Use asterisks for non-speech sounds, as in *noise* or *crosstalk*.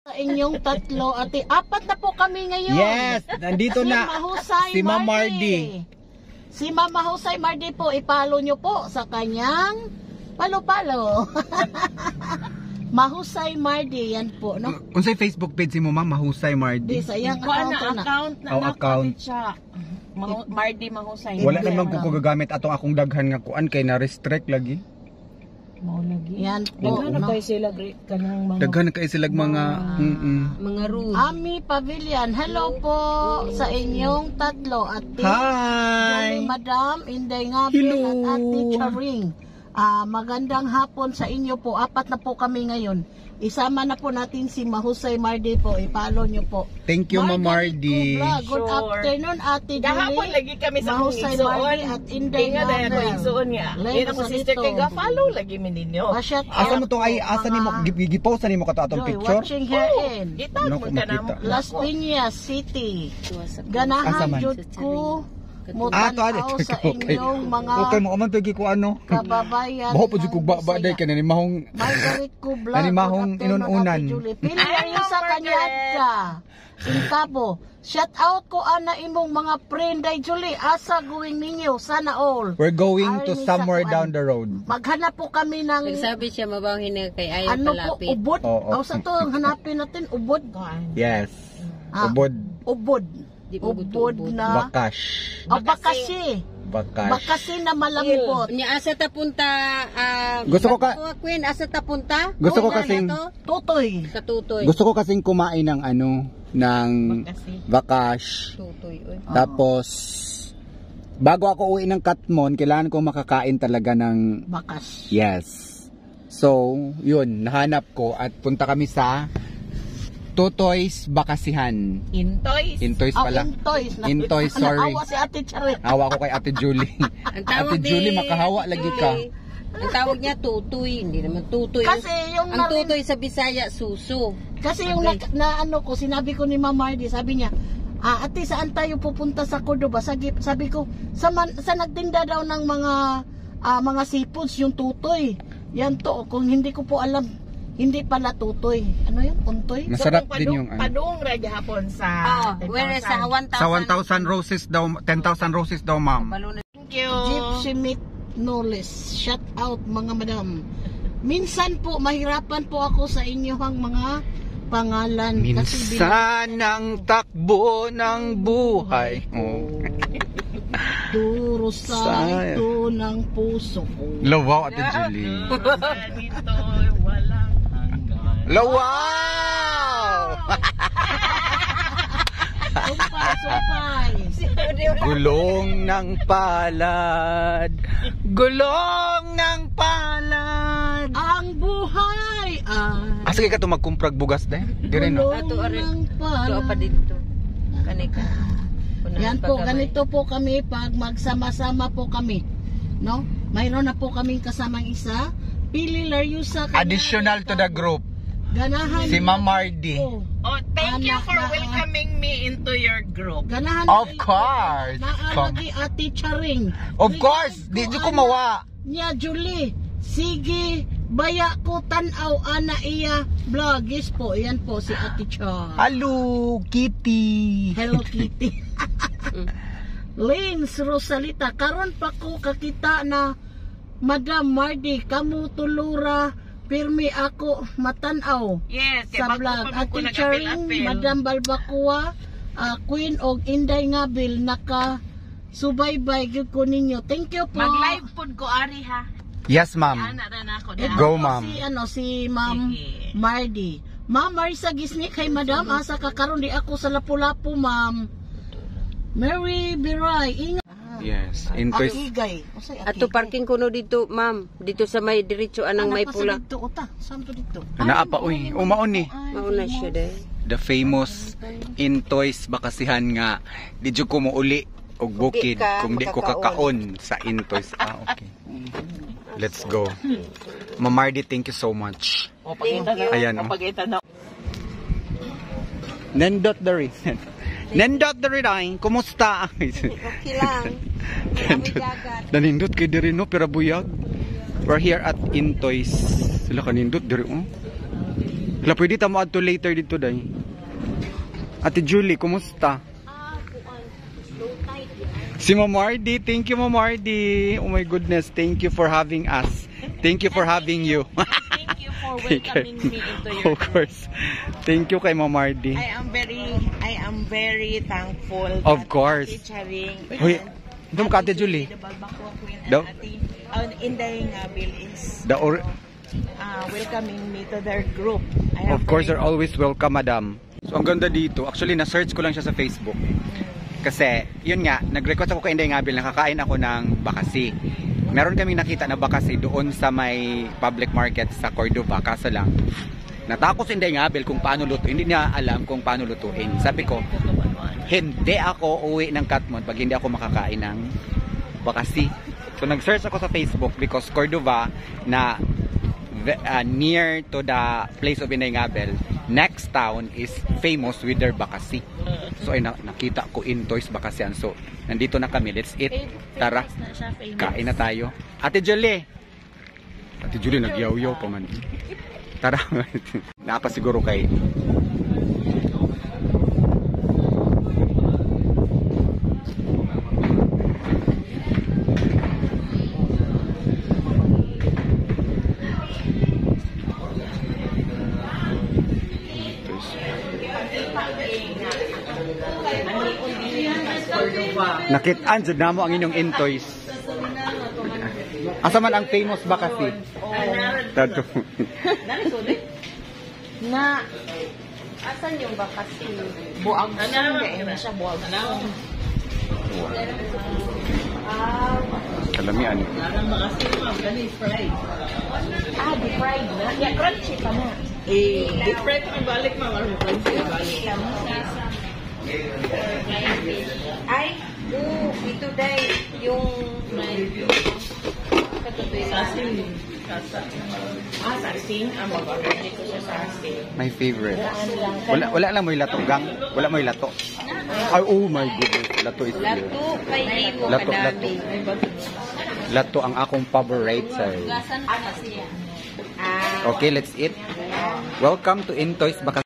Sa inyong tatlo, ate, apat na po kami ngayon. Yes, nandito si na Mahusay si Ma'am Mardy. Mardy. Si Ma'am Mahusay Mardy po, ipalo nyo po sa kanyang palo-palo. *laughs* Mahusay Mardy, yan po, no? Unsay Facebook page mo ma'am Mahusay Di Mardy? sa iyang account na na. account na Oh, account. siya. Mahu- Mardy Mahusay. Wala Hindi, naman ano. ko gagamit atong akong daghan nga kuan kay na restrict lagi. Mao lagi. Yan po, Daghan na no? kayo sila gri- kanang mga Daghan na kay silag mga mm mga rude. Ami Pavilion, hello po sa inyong tatlo at Hi. Madam Inday nga Hello. at Ate Charing. Ah, magandang hapon sa inyo po. Apat na po kami ngayon. Isama na po natin si Mahusay Mardy po. Ipalo nyo po. Thank you Ma'am. Kubra, Good Sure. afternoon, Ate Julie. Gahapon lagi kami sa akong Mahusay igsoon. Mardy at Inday Inga dahil ako Gabriel. igsoon nga. Lay Yan ako sister dito. kay ga-follow lagi mi ninyo. Pasyat Asa mo to ay asa nimo gipost nimo ka to atong Joy, picture? watching here Oh, in Itag Ano mo ka na makita? mo. Las Piñas City. Asa Ganahan man? jud ko mutanaw ade. sa *laughs* inyong mga Okay mo man pegi ko ano. kababayan. Baho po jud ng kog ba Bisaya. day kay nani mahong Margaret Kubla. *laughs* Nani mahong good afternoon, inununan. Pili sa kanya ka. Sintabo. Shout out ko ana imong mga friend day Julie. Asa going ninyo? Sana all. we're going to somewhere down the road. Maghanap po kami ng Nagsabi siya mabawin na kay ayaw ano po, palapit. ubod. Oo. O sa to, hanapin natin, ubod. Yes. Ah, Ubod, Ubod. Di Ubod na. bakash, O bakasi. bakash. Bakasi na malambot. Nya asa ta punta ah, Gusto ko ka- Queen, asa ta punta? Gusto ko Kuya kasing- to? Tutoy. sa tutoy. Gusto ko kasing kumain ng ano, ng bakash. Tutoy oy. Tapos, bago ako uwi ng Katmon, kailangan ko makakain talaga ng Bakas. yes. So, yun, nahanap ko at punta kami sa Tutoy's Bakasihan. Intoys. Intoys Ah, pala. Intoys. Na, Intoys, sorry. Naawa si Ate Charit. Hawa ko kay Ate Julie. *laughs* Ang Ate ni Julie, makahawa lagi ka. Ang tawag niya tutoy, hindi naman tutoy. Kasi yung ang narin- tutoy sa Bisaya suso. Kasi yung na, na ano ko, sinabi ko ni Ma'am Mardy, sabi niya, ah, ate, saan tayo pupunta sa Cordoba? Sabi, sabi ko, sa, man, sa nagtinda daw ng mga ah, mga seafoods, yung tutoy. Yan to, kung hindi ko po alam, hindi pala tutoy. Ano yun? Untoy? Masarap din padung- yung ano. Padung ra gihapon sa Ah, 10,000. where sa 1,000. Sa 1,000 roses daw, 10,000 roses daw, ma'am. Thank you. Gypsy Meat Knowles. Shout out mga madam. Minsan po, mahirapan po ako sa inyong mga pangalan. Minsan ang takbo ng buhay. Oh. *laughs* duro sa ito ng puso ko. Lawaw, Ate Julie. Dito walang Sumpay, sumpay. *laughs* Gulong ng palad. Gulong ng palad. Ang buhay ay Ah, sige ka to magkumprag bugas deh. Dire no. Ato, gulong are. ng Ito pa dito. Kanika. Yan po, ganito po kami pag magsama-sama po kami. No? Mayroon na po kaming kasamang isa. Pili Laryusa. kanya- Additional to the group. Ganahan Si Ma'am Mardy. po. Oh, thank you for na- welcoming me into your group. Ganahan Of na- course. Naalagi Ate Charing. Of course, di di ko mawa. Nya Julie. Sige, baya ko tanaw ana iya vlogis po. Yan po si Ate Char. Hello, Kitty. Hello Kitty. *laughs* Lins Rosalita, karon pa ko kakita na Madam Mardy, kamu tulura pirmi ako matanaw Yes, sa vlog. Ate Charing, Madam Balbacua, ah, Queen og Inday Ngabil naka subaybay gyud ko ninyo. Thank you po. Mag-live food ko ari ha. Yes, ma'am. Go, ma'am. Si ano si Ma'am. Mardy. Ma'am Marisa Gisnik kay Madam asa ka karon di ako sa Lapu-Lapu, Ma'am. Mary Biray, ingat. Yes, Ang Intoys. igay. Usay Ato parking kuno dito, ma'am. Dito sa may diretso anang may pula. Dito, uta. Saan to dito? Naapa uy, umaon ni. Mauna siya day. The famous Intoys Bakasihan nga di ko mo uli og bukid kung di ko kakaon sa Intoys. Ah, okay. Let's go. Ma'am Mardy, thank you so much. Ayan, oh. Nendot the rin. *laughs* Nendot the rin ay. Kumusta? Okay lang. *laughs* Dagat. Nanindot kay diri no pero buyag. We're here at Intoys. Sila kanindot diri oh. Hala, pwede ta mo adto later dito day. Ate Julie, kumusta? Si Mamardi, thank you Mamardi. Oh my goodness, thank you for having us. Thank you for having you. *laughs* For welcoming me into your of course. Thank you kay Mamardi. I am very, I am very thankful. Of course. Charing Hoy, and doon ka Ate Julie. The Balbacua Queen and? Ate uh, Inday Ngabil is The or uh, welcoming me to their group. I Of course, you're always welcome, madam. So, ang ganda dito. Actually, na-search ko lang siya sa Facebook. Kasi, yun nga, nag-request ako kay Inday Ngabil, nakakain ako ng bakasi. Meron kaming nakita na bakasi doon sa may public market sa Cordova. Kaso lang, natakot si Inday Ngabil kung paano luto. Hindi niya alam kung paano lutuin. Sabi ko, hindi ako uwi ng Katmon pag hindi ako makakain ng bakasi. So, nag-search ako sa Facebook because Cordova na uh, near to the place of Inday Ngabel, next town is famous with their bakasi. So ay na- nakita ko in Toys Bakasian. So nandito na kami. Let's eat. Tara. Kain na tayo. Ate Julie. Ate Julie nagyaw-yaw pa man. Tara. *laughs* Napa siguro kay Nakitaan jud namo ang inyong intoys. Asa man ang famous bakasi? Tato. *laughs* Na, asan yung bakasi? Buang song, kaya na siya buang song. Kalamian. Ah, deep fried na. Yeah, crunchy pa mo. Eh, deep fried pa balik ma, marami crunchy balik. Ay, oo, ito day, yung... Sasin. Ah, sasin? Ah, mag-order ko siya sasin. My favorite. Wala wala lang mo latogang. Wala mo lato. Ay, oh my goodness. Lato is here. Lato, kay Iwo Lato, kadami. Lato ang akong favorite sir. Ah, Okay, let's eat. Welcome to Intoys Bakasi.